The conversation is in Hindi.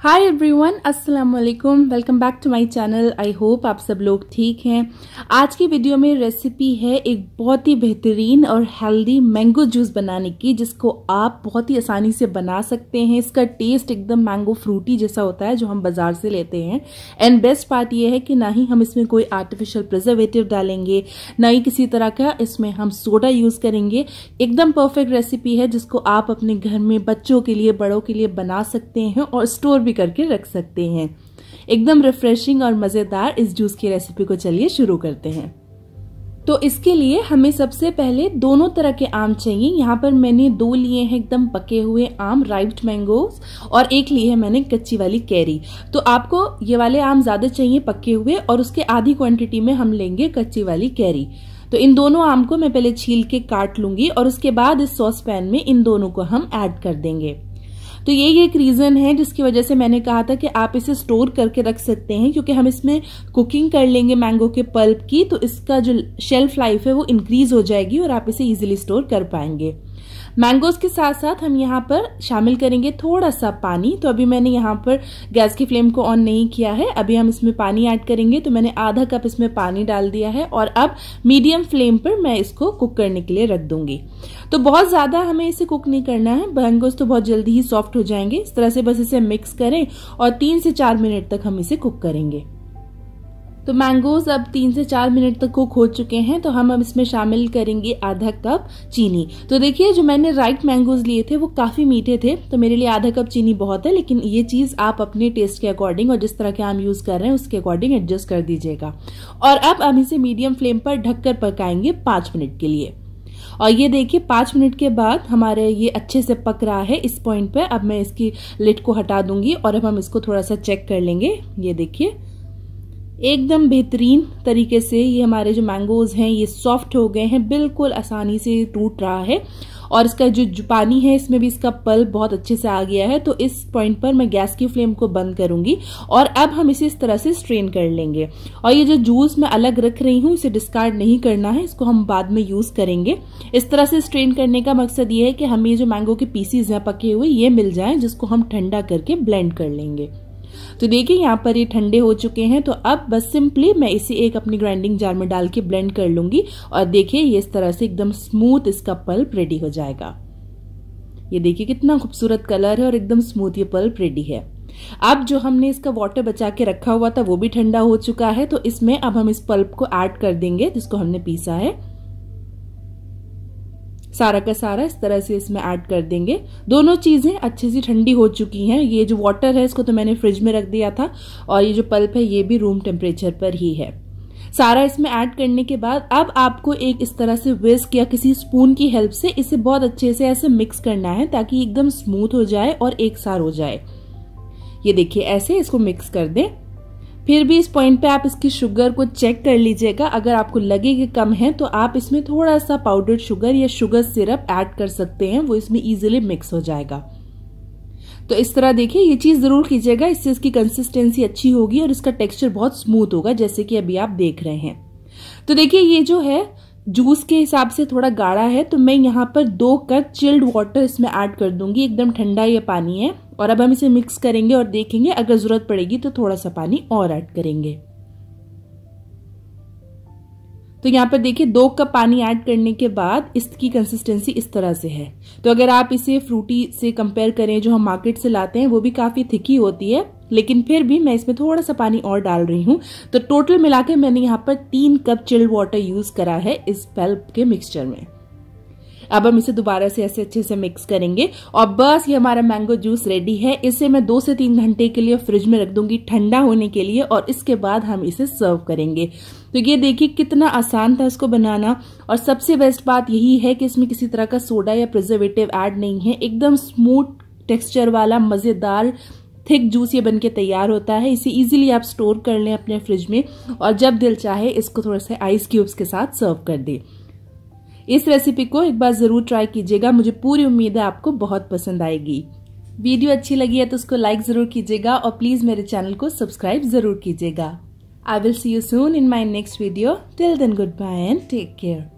हाय एवरीवन अस्सलाम वालेकुम welcome back to my channel I hope आप सब लोग ठीक हैं. आज की वीडियो में रेसिपी है एक बहुत ही बेहतरीन और हेल्दी मैंगो जूस बनाने की, जिसको आप बहुत ही आसानी से बना सकते हैं. इसका टेस्ट एकदम मैंगो फ्रूटी जैसा होता है जो हम बाज़ार से लेते हैं. एंड बेस्ट पार्ट ये है कि ना ही हम इसमें कोई आर्टिफिशियल प्रिजर्वेटिव डालेंगे, ना ही किसी तरह का इसमें हम सोडा यूज़ करेंगे. एकदम परफेक्ट रेसिपी है जिसको आप अपने घर में बच्चों के लिए, बड़ों के लिए बना सकते हैं और स्टोर भी करके रख सकते हैं। एकदम रिफ्रेशिंग और मज़ेदार इस जूस की रेसिपी को चलिए शुरू करते हैं। तो इसके लिए हमें सबसे पहले दोनों तरह के आम चाहिए। यहाँ पर मैंने दो लिए हैं, एकदम पके हुए आम राइप्ड मैंगोज और एक लिए है मैंने कच्ची वाली कैरी। तो आपको ये वाले आम ज़्यादा चाहिए पके हुए, और उसके आधी क्वांटिटी में हम लेंगे कच्ची वाली कैरी। तो इन दोनों आम को मैं पहले छील के काट लूँगी, और उसके बाद इस सॉस पैन में इन दोनों को हम ऐड कर देंगे। तो ये एक रीजन है जिसकी वजह से मैंने कहा था कि आप इसे स्टोर करके रख सकते हैं, क्योंकि हम इसमें कुकिंग कर लेंगे मैंगो के पल्प की तो इसका जो शेल्फ लाइफ है वो इंक्रीज हो जाएगी और आप इसे इजिली स्टोर कर पाएँगे। मैंगोज के साथ साथ हम यहाँ पर शामिल करेंगे थोड़ा सा पानी। तो अभी मैंने यहाँ पर गैस की फ्लेम को ऑन नहीं किया है। अभी हम इसमें पानी ऐड करेंगे। तो मैंने आधा कप इसमें पानी डाल दिया है और अब मीडियम फ्लेम पर मैं इसको कुक करने के लिए रख दूँगी। तो बहुत ज़्यादा हमें इसे कुक नहीं करना है। मैंगोज तो बहुत जल्दी ही सॉफ्ट हो जाएँगे। इस तरह से बस इसे मिक्स करें और तीन से चार मिनट तक हम इसे कुक करेंगे। तो मैंगोज अब तीन से चार मिनट तक कुक हो चुके हैं तो हम अब इसमें शामिल करेंगे आधा कप चीनी। तो देखिए, जो मैंने राइट मैंगोज लिए थे, वो काफ़ी मीठे थे तो मेरे लिए आधा कप चीनी बहुत है, लेकिन ये चीज़ आप अपने टेस्ट के अकॉर्डिंग और जिस तरह के आम यूज़ कर रहे हैं, उसके अकॉर्डिंग एडजस्ट कर दीजिएगा। और अब हम इसे मीडियम फ्लेम पर ढककर पकाएँगे पाँच मिनट के लिए। और ये देखिए, पाँच मिनट के बाद हमारे ये अच्छे से पक रहा है इस पॉइंट पे। अब मैं इसकी लिट को हटा दूँगी और अब हम इसको थोड़ा सा चेक कर लेंगे। ये देखिए एकदम बेहतरीन तरीके से ये हमारे जो मैंगोज हैं ये सॉफ्ट हो गए हैं बिल्कुल आसानी से टूट रहा है। और इसका जो, पानी है इसमें भी इसका पल्प बहुत अच्छे से आ गया है तो इस पॉइंट पर मैं गैस की फ्लेम को बंद करूँगी और अब हम इसे इस तरह से स्ट्रेन कर लेंगे। और ये जो जूस मैं अलग रख रही हूँ इसे डिस्कार्ड नहीं करना है इसको हम बाद में यूज़ करेंगे। इस तरह से स्ट्रेन करने का मकसद ये है कि हमें जो मैंगो के पीसीज हैं पके हुए ये मिल जाए जिसको हम ठंडा करके ब्लेंड कर लेंगे। तो देखिए, यहाँ पर ये ठंडे हो चुके हैं तो अब बस सिंपली मैं इसे एक अपनी ग्राइंडिंग जार में डाल के ब्लेंड कर लूँगी और देखिए, ये इस तरह से एकदम स्मूथ इसका पल्प रेडी हो जाएगा। ये देखिए, कितना खूबसूरत कलर है और एकदम स्मूथ ये पल्प रेडी है। अब जो हमने इसका वाटर बचा के रखा हुआ था, वो भी ठंडा हो चुका है तो इसमें अब हम इस पल्प को ऐड कर देंगे, जिसको हमने पीसा है। सारा का सारा इस तरह से इसमें ऐड कर देंगे। दोनों चीज़ें अच्छे से ठंडी हो चुकी हैं। ये जो वाटर है, इसको तो मैंने फ्रिज में रख दिया था और ये जो पल्प है, ये भी रूम टेम्परेचर पर ही है। सारा इसमें ऐड करने के बाद अब आपको एक इस तरह से विस्क या किसी स्पून की हेल्प से इसे बहुत अच्छे से ऐसे मिक्स करना है ताकि एकदम स्मूथ हो जाए और एक सार हो जाए। ये देखिए, ऐसे इसको मिक्स कर दें। फिर भी इस पॉइंट पे आप इसकी शुगर को चेक कर लीजिएगा। अगर आपको लगे कि कम है तो आप इसमें थोड़ा सा पाउडर्ड शुगर या शुगर सिरप ऐड कर सकते हैं। वो इसमें इजीली मिक्स हो जाएगा। तो इस तरह देखिए, ये चीज़ ज़रूर कीजिएगा। इससे इसकी कंसिस्टेंसी अच्छी होगी और इसका टेक्सचर बहुत स्मूथ होगा, जैसे कि अभी आप देख रहे हैं। तो देखिए, ये जो है जूस के हिसाब से थोड़ा गाढ़ा है तो मैं यहाँ पर दो कप चिल्ड वाटर इसमें ऐड कर दूँगी। एकदम ठंडा ये पानी है। और अब हम इसे मिक्स करेंगे और देखेंगे, अगर ज़रूरत पड़ेगी तो थोड़ा सा पानी और ऐड करेंगे। तो यहाँ पर देखिए, दो कप पानी ऐड करने के बाद इसकी कंसिस्टेंसी इस तरह से है। तो अगर आप इसे फ्रूटी से कंपेयर करें, जो हम मार्केट से लाते हैं, वो भी काफ़ी थिकी होती है, लेकिन फिर भी मैं इसमें थोड़ा सा पानी और डाल रही हूँ। तो टोटल मिलाकर मैंने यहाँ पर तीन कप चिल्ड वाटर यूज़ करा है इस पल्प के मिक्सचर में। अब हम इसे दोबारा से ऐसे अच्छे से मिक्स करेंगे। और बस ये हमारा मैंगो जूस रेडी है। इसे मैं दो से तीन घंटे के लिए फ्रिज में रख दूँगी ठंडा होने के लिए और इसके बाद हम इसे सर्व करेंगे। तो ये देखिए कितना आसान था इसको बनाना। और सबसे बेस्ट बात यही है कि इसमें किसी तरह का सोडा या प्रिजर्वेटिव ऐड नहीं है। एकदम स्मूथ टेक्सचर वाला, मज़ेदार थिक जूस ये बनके तैयार होता है। इसे इजीली आप स्टोर कर लें अपने फ्रिज में। और जब दिल चाहे इसको थोड़ा सा आइस क्यूब्स के साथ सर्व कर दें। इस रेसिपी को एक बार ज़रूर ट्राई कीजिएगा। मुझे पूरी उम्मीद है आपको बहुत पसंद आएगी। वीडियो अच्छी लगी है तो उसको लाइक ज़रूर कीजिएगा और प्लीज़ मेरे चैनल को सब्सक्राइब ज़रूर कीजिएगा। I will see you soon in my next video till then good bye and take care